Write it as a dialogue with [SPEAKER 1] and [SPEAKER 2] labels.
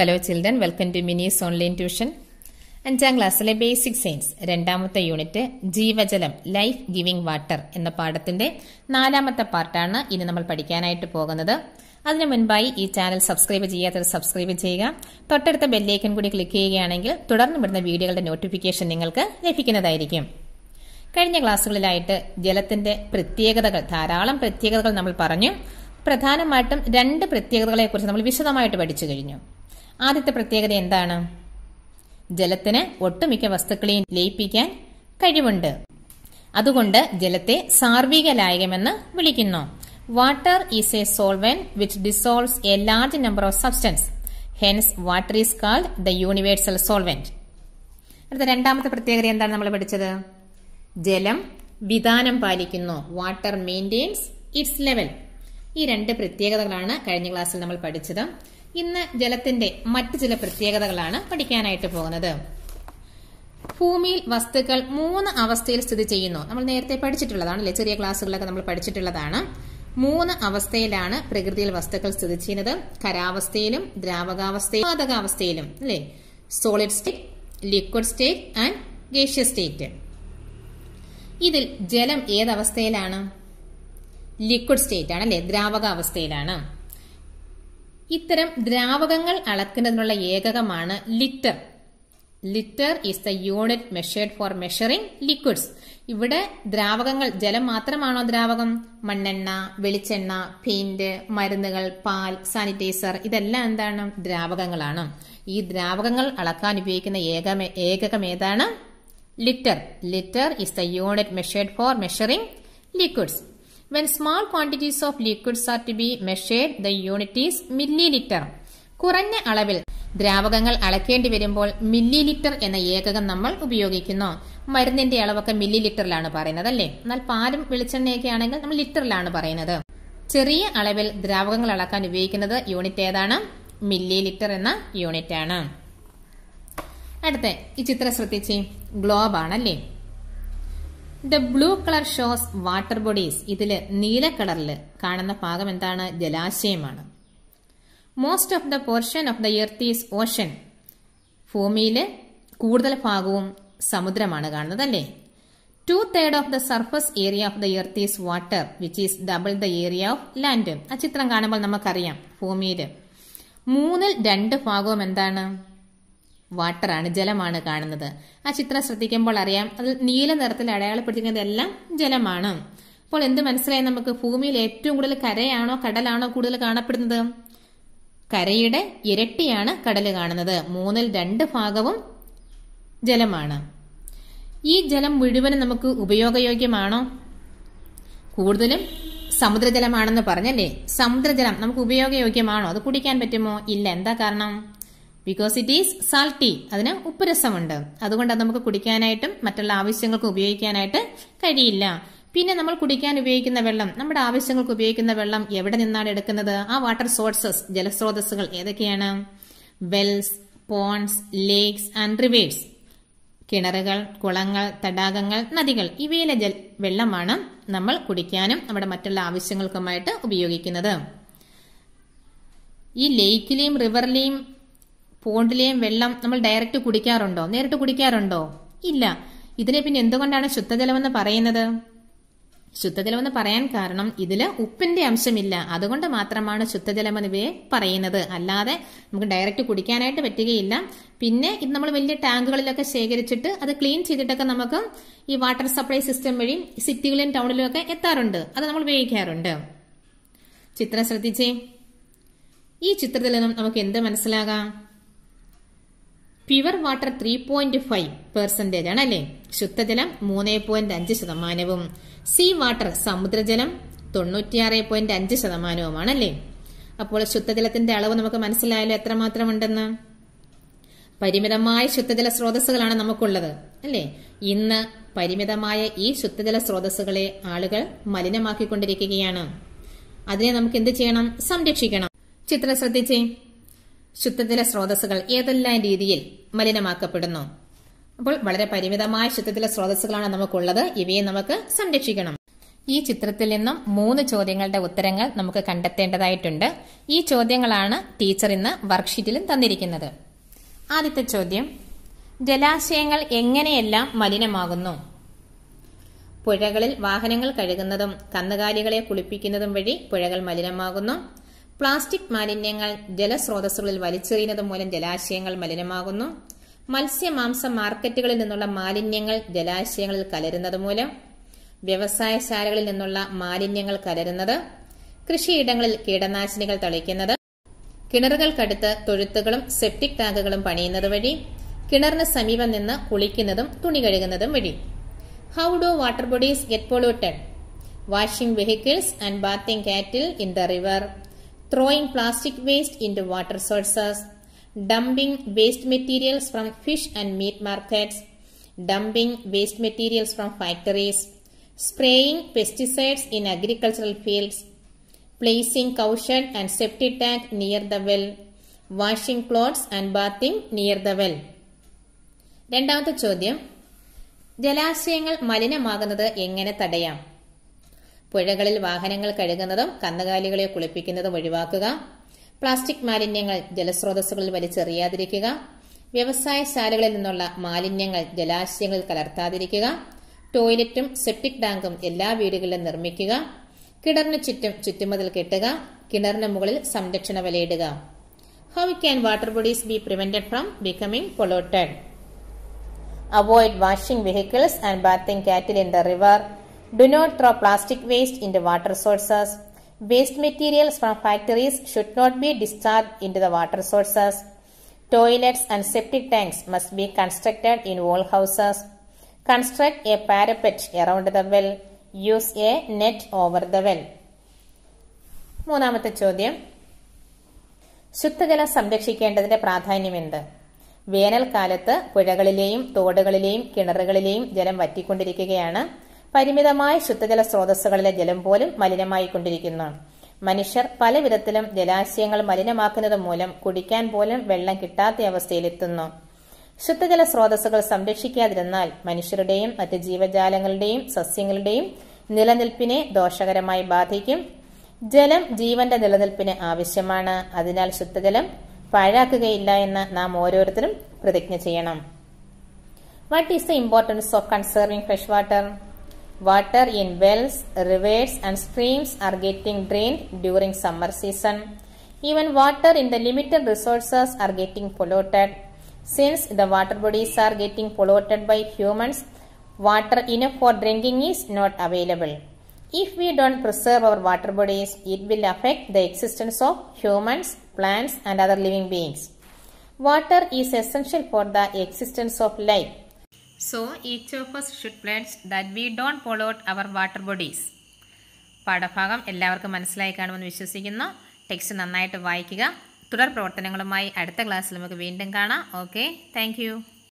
[SPEAKER 1] Hello children welcome to Mini's online tuition അഞ്ചാം ക്ലാസ്സിലെ basic science രണ്ടാമത്തെ യൂണിറ്റ് ജീവജലം ലൈഫ് ഗിവിംഗ് വാട്ടർ എന്ന പാഠത്തിന്റെ നാലാമത്തെ പാർട്ടാണ് ഇനി നമ്മൾ പഠിക്കാനായിട്ട് പോകുന്നത്. അതിനു മുൻപായി ഈ ചാനൽ സബ്സ്ക്രൈബ് ചെയ്യാത്തത് സബ്സ്ക്രൈബ് ചെയ്യുക. തൊട്ടടുത്ത ബെല്ലേക്കൻ കൂടി ക്ലിക്ക് ചെയ്യുകയാണെങ്കിൽ തുടർന്ന് വിടുന്ന വീഡിയോകളുടെ നോട്ടിഫിക്കേഷൻ നിങ്ങൾക്ക് ലഭിക്കുന്നതായിരിക്കും. കഴിഞ്ഞ ക്ലാസ്സുകളിലായിട്ട് ജലത്തിന്റെ പ്രത്യേകതകൾ ധാരാളം പ്രത്യേകതകൾ നമ്മൾ പറഞ്ഞു. പ്രധാനമായിട്ടും രണ്ട് പ്രത്യേകതകളെ കുറിച്ച് നമ്മൾ വിശദമായിട്ട് പഠിച്ചു കഴിഞ്ഞു. ആദ്യത്തെ പ്രത്യേകത എന്താണ്? ജലത്തിന് ഒട്ടുമിക്ക വസ്തുക്കളെയും ലയിപ്പിക്കാൻ കഴിവുണ്ട്. അതുകൊണ്ട് ജലത്തെ സാർവിക ലായകമെന്ന് വിളിക്കുന്നു. Water is a solvent which dissolves a large number of substance hence water is called the universal solvent അടുത്ത രണ്ടാമത്തെ പ്രത്യേകത എന്താണ് നമ്മൾ പഠിച്ചത്? ജലം വിധാനം പാലിക്കുന്നു. വാട്ടർ മെയിന്റെയിൻസ് ഇറ്റ്സ് ലെവൽ ഈ രണ്ട് പ്രത്യേകതകളാണ് കഴിഞ്ഞ ക്ലാസ്സിൽ നമ്മൾ പഠിച്ചത്. ഇന്ന് ജലത്തിന്റെ മറ്റ് ചില പ്രത്യേകതകളാണ് പഠിക്കാനായിട്ട് പോകുന്നത്. ഭൂമിയിൽ വസ്തുക്കൾ മൂന്ന് അവസ്ഥയിൽ സ്ഥിതി ചെയ്യുന്നു. നമ്മൾ നേരത്തെ പഠിച്ചിട്ടുള്ളതാണ് അല്ലെ ചെറിയ ക്ലാസ്സുകളൊക്കെ നമ്മൾ പഠിച്ചിട്ടുള്ളതാണ്. മൂന്ന് അവസ്ഥയിലാണ് പ്രകൃതിയിൽ വസ്തുക്കൾ സ്ഥിതി ചെയ്യുന്നത്. ഖരാവസ്ഥയിലും ദ്രാവകാവസ്ഥയിലും വാതകാവസ്ഥയിലും അല്ലെ? Solid state liquid state and gaseous state ഇതിൽ ജലം ഏതവസ്ഥയിലാണ്? ലിക്വിഡ് സ്റ്റേറ്റ് ആണ് അല്ലെ ദ്രാവകാവസ്ഥയിലാണ്. ഇത്തരം ദ്രാവകങ്ങൾ അളക്കുന്നതിനുള്ള ഏകകമാണ് litre. Litre is the unit measured for measuring liquids ഇവിടെ ദ്രാവകങ്ങൾ ജലം മാത്രമാണോ ദ്രാവകം? മണ്ണെണ്ണ വെളിച്ചെണ്ണ പെയിന്റ് മരുന്നുകൾ പാൽ സാനിറ്റൈസർ ഇതെല്ലാം എന്താണ്? ദ്രാവകങ്ങളാണ്. ഈ ദ്രാവകങ്ങൾ അളക്കാൻ ഉപയോഗിക്കുന്ന ഏകകം ഏതാണ്? Litre. Litre is the unit measured for measuring liquids When small quantities of liquids are to be measured, the unit is milliliter. കുറഞ്ഞ അളവിൽ ദ്രാവകങ്ങൾ അളക്കേണ്ടി വരുമ്പോൾ മില്ലി ലിറ്റർ എന്ന ഏകകം നമ്മൾ ഉപയോഗിക്കുന്നു. മരുന്നിന്റെ അളവൊക്കെ മില്ലി ലിറ്ററിലാണ് പറയുന്നത് അല്ലേ എന്നാൽ പാലും വെളിച്ചെണ്ണയൊക്കെ ആണെങ്കിൽ നമ്മൾ ലിറ്ററിലാണ് പറയുന്നത്. ചെറിയ അളവിൽ ദ്രാവകങ്ങൾ അളക്കാൻ ഉപയോഗിക്കുന്നത് യൂണിറ്റ് ഏതാണ്? മില്ലി ലിറ്റർ എന്ന യൂണിറ്റ് ആണ്. അടുത്ത ഈ ചിത്രം ശ്രദ്ധിച്ച് ഗ്ലോബ് ആണല്ലേ? The blue colour shows water bodies നീല കളറിൽ കാണുന്ന ഭാഗം എന്താണ്? ജലാശയമാണ്. Most of the portion of the earth is ocean ഭൂമിയിൽ കൂടുതൽ ഭാഗവും സമുദ്രമാണ് കാണുന്നത് അല്ലേ? Two third of the surface area of the earth is water which is double the area of land ആ ചിത്രം കാണുമ്പോൾ നമുക്കറിയാം ഭൂമിയിൽ മൂന്നിൽ രണ്ട് ഭാഗവും എന്താണ്? വാട്ടറാണ് ജലമാണ് കാണുന്നത്. ആ ചിത്രം ശ്രദ്ധിക്കുമ്പോൾ അറിയാം അത് നീല നിറത്തിൽ അടയാളപ്പെടുത്തിക്കുന്നത് എല്ലാം ജലമാണ്. അപ്പോൾ എന്ത് മനസ്സിലായി നമുക്ക്? ഭൂമിയിൽ ഏറ്റവും കൂടുതൽ കരയാണോ കടലാണോ കൂടുതൽ കാണപ്പെടുന്നത്? കരയുടെ ഇരട്ടിയാണ് കടൽ കാണുന്നത്. മൂന്നിൽ രണ്ട് ഭാഗവും ജലമാണ്. ഈ ജലം മുഴുവനും നമുക്ക് ഉപയോഗയോഗ്യമാണോ? കൂടുതലും സമുദ്രജലമാണെന്ന് പറഞ്ഞല്ലേ? സമുദ്രജലം നമുക്ക് ഉപയോഗയോഗ്യമാണോ? അത് കുടിക്കാൻ പറ്റുമോ? ഇല്ല. എന്താ കാരണം? ബിക്കോസ് ഇറ്റ് ഈസ് സാൾട്ടി അതിന് ഉപ്പുരസമുണ്ട്. അതുകൊണ്ട് അത് നമുക്ക് കുടിക്കാനായിട്ടും മറ്റുള്ള ആവശ്യങ്ങൾക്ക് ഉപയോഗിക്കാനായിട്ട് കഴിയില്ല. പിന്നെ നമ്മൾ കുടിക്കാൻ ഉപയോഗിക്കുന്ന വെള്ളം നമ്മുടെ ആവശ്യങ്ങൾക്ക് ഉപയോഗിക്കുന്ന വെള്ളം എവിടെ നിന്നാണ് എടുക്കുന്നത്? ആ വാട്ടർ സോഴ്സസ് ജലസ്രോതസ്സുകൾ ഏതൊക്കെയാണ്? Wells ponds lakes and rivers കിണറുകൾ കുളങ്ങൾ തടാകങ്ങൾ നദികൾ. ഇവയിലെ ജൽ വെള്ളമാണ് നമ്മൾ കുടിക്കാനും നമ്മുടെ മറ്റുള്ള ആവശ്യങ്ങൾക്കുമായിട്ട് ഉപയോഗിക്കുന്നത്. ഈ ലേക്കിലെയും റിവറിലെയും പോണ്ടിലെയും വെള്ളം നമ്മൾ ഡയറക്റ്റ് കുടിക്കാറുണ്ടോ? നേരിട്ട് കുടിക്കാറുണ്ടോ? ഇല്ല. ഇതിനെ പിന്നെ എന്തുകൊണ്ടാണ് ശുദ്ധജലമെന്ന് പറയുന്നത്? ശുദ്ധജലമെന്ന് പറയാൻ കാരണം ഇതിൽ ഉപ്പിന്റെ അംശമില്ല. അതുകൊണ്ട് മാത്രമാണ് ശുദ്ധജലമെന്ന് ഇവയെ പറയുന്നത്. അല്ലാതെ നമുക്ക് ഡയറക്റ്റ് കുടിക്കാനായിട്ട് പറ്റുകയില്ല. പിന്നെ ഇത് നമ്മൾ വലിയ ടാങ്കുകളിലൊക്കെ ശേഖരിച്ചിട്ട് അത് ക്ലീൻ ചെയ്തിട്ടൊക്കെ നമുക്ക് ഈ വാട്ടർ സപ്ലൈ സിസ്റ്റം വഴി സിറ്റികളിലും ടൗണിലും ഒക്കെ എത്താറുണ്ട്. അത് നമ്മൾ ഉപയോഗിക്കാറുണ്ട്. ചിത്രം ശ്രദ്ധിച്ചേ. ഈ ചിത്രത്തിൽ നമുക്ക് എന്ത് മനസ്സിലാകാം? Pure water three point five percentage ആണ് അല്ലേ ശുദ്ധജലം മൂന്ന് പോയിന്റ് അഞ്ച് ശതമാനവും. സീ വാട്ടർ സമുദ്രജലം തൊണ്ണൂറ്റിയാറ് പോയിന്റ് അഞ്ച് ശതമാനവുമാണ് അല്ലേ അപ്പോൾ ശുദ്ധജലത്തിന്റെ അളവ് നമുക്ക് മനസ്സിലായാലും എത്രമാത്രം ഉണ്ടെന്ന് പരിമിതമായ ശുദ്ധജല സ്രോതസ്സുകളാണ് നമുക്കുള്ളത് അല്ലേ? ഇന്ന് പരിമിതമായ ഈ ശുദ്ധജല സ്രോതസ്സുകളെ ആളുകൾ മലിനമാക്കിക്കൊണ്ടിരിക്കുകയാണ്. അതിനെ നമുക്ക് എന്ത് ചെയ്യണം? സംരക്ഷിക്കണം. ചിത്രം ശ്രദ്ധിച്ചേ. ശുദ്ധജല സ്രോതസ്സുകൾ ഏതെല്ലാം രീതിയിൽ മലിനമാക്കപ്പെടുന്നു? അപ്പോൾ വളരെ പരിമിതമായ ശുദ്ധജല സ്രോതസ്സുകളാണ് നമുക്കുള്ളത്. ഇവയെ നമുക്ക് സംരക്ഷിക്കണം. ഈ ചിത്രത്തിൽ നിന്നും മൂന്ന് ചോദ്യങ്ങളുടെ ഉത്തരങ്ങൾ നമുക്ക് കണ്ടെത്തേണ്ടതായിട്ടുണ്ട്. ഈ ചോദ്യങ്ങളാണ് ടീച്ചർ ഇന്ന് വർക്ക്ഷീറ്റിലും തന്നിരിക്കുന്നത്. ആദ്യത്തെ ചോദ്യം ജലാശയങ്ങൾ എങ്ങനെയെല്ലാം മലിനമാകുന്നു? പുഴകളിൽ വാഹനങ്ങൾ കഴുകുന്നതും കന്നുകാലികളെ കുളിപ്പിക്കുന്നതും വഴി പുഴകൾ മലിനമാകുന്നു. പ്ലാസ്റ്റിക് മാലിന്യങ്ങൾ ജലസ്രോതസ്സുകളിൽ വലിച്ചെറിയുന്നത് മൂലം ജലാശയങ്ങൾ മലിനമാകുന്നു. മത്സ്യമാംസ മാർക്കറ്റുകളിൽ നിന്നുള്ള മാലിന്യങ്ങൾ ജലാശയങ്ങളിൽ കലരുന്നത് മൂലം വ്യവസായശാലകളിൽ നിന്നുള്ള മാലിന്യങ്ങൾ കലരുന്നത് കൃഷിയിടങ്ങളിൽ കീടനാശിനികൾ തളിക്കുന്നത് കിണറുകൾക്കടുത്ത് തൊഴുത്തുകളും സെപ്റ്റിക് ടാങ്കുകളും പണിയുന്നത് വഴി കിണറിന് സമീപം നിന്ന് കുളിക്കുന്നതും തുണി കഴുകുന്നതും വഴി. How do water bodies get polluted washing vehicles and bathing cattle in the river throwing plastic waste into water sources, dumping waste materials from fish and meat markets, dumping waste materials from factories, spraying pesticides in agricultural fields, placing cowshed and septic tank near the well, washing clothes and bathing near the well. രണ്ടാമത്തെ ചോദ്യം ജലാശയങ്ങൾ മലിനമാകുന്നത് എങ്ങനെ തടയാം പുഴകളിൽ വാഹനങ്ങൾ കഴുകുന്നതും കന്നുകാലികളെ കുളിപ്പിക്കുന്നതും ഒഴിവാക്കുക. Plastic മാലിന്യങ്ങൾ ജലസ്രോതസ്സുകളിൽ വലിച്ചെറിയാതിരിക്കുക. വ്യവസായശാലകളിൽ നിന്നുള്ള മാലിന്യങ്ങൾ ജലാശയങ്ങളിൽ കലർത്താതിരിക്കുക. ടോയ്ലറ്റും സെപ്റ്റിക് ടാങ്കും എല്ലാ വീടുകളിലും നിർമ്മിക്കുക. കിണറിന് ചുറ്റും ചുറ്റുമതിൽ കെട്ടുക. കിണറിന് മുകളിൽ സംരക്ഷണ വലയിടുക. How can water bodies be prevented from becoming polluted avoid washing vehicles and bathing cattle in the river do not throw plastic waste in the water sources Waste materials from factories should not be discharged into the water sources. Toilets and septic tanks must be constructed in all houses. Construct a parapet around the well. Use a net over the well. മൂന്നാമത്തെ ചോദ്യം ശുദ്ധജലം സംരക്ഷിക്കേണ്ടതിന്റെ പ്രാധാന്യം എന്ത് വേനൽക്കാലത്ത് പുഴകളിലെയും തോടുകളിലെയും കിണറുകളിലെയും ജലം വറ്റിക്കൊണ്ടിരിക്കുകയാണ് പരിമിതമായ ശുദ്ധജല സ്രോതസ്സുകളിലെ ജലം പോലും മലിനമായി കൊണ്ടിരിക്കുന്നു മനുഷ്യർ പല വിധത്തിലും ജലാശയങ്ങൾ മലിനമാക്കുന്നത് മൂലം കുടിക്കാൻ പോലും വെള്ളം കിട്ടാത്ത അവസ്ഥയിലെത്തുന്നു. ശുദ്ധജല സ്രോതസ്സുകൾ സംരക്ഷിക്കാതിരുന്നാൽ മനുഷ്യരുടെയും മറ്റ് ജീവജാലങ്ങളുടെയും സസ്യങ്ങളുടെയും നിലനിൽപ്പിനെ ദോഷകരമായി ബാധിക്കും. ജലം ജീവന്റെ നിലനിൽപ്പിന് ആവശ്യമാണ്. അതിനാൽ ശുദ്ധജലം പാഴാക്കുകയില്ല എന്ന് നാം ഓരോരുത്തരും പ്രതിജ്ഞ ചെയ്യണം. What is the importance of conserving fresh water Water in wells, rivers and streams are getting drained during summer season. Even water in the limited resources are getting polluted. Since the water bodies are getting polluted by humans, water enough for drinking is not available. If we don't preserve our water bodies, it will affect the existence of humans, plants and other living beings. Water is essential for the existence of life. So each of us should that that we don't pollute our water bodies പാഠഭാഗം എല്ലാവർക്കും മനസ്സിലായി കാണുമെന്ന് വിശ്വസിക്കുന്നു. Text നന്നായിട്ട് വായിക്കുക. തുടർ പ്രവർത്തനങ്ങളുമായി അടുത്ത ക്ലാസ്സിൽ നമുക്ക് വീണ്ടും കാണാം. Okay thank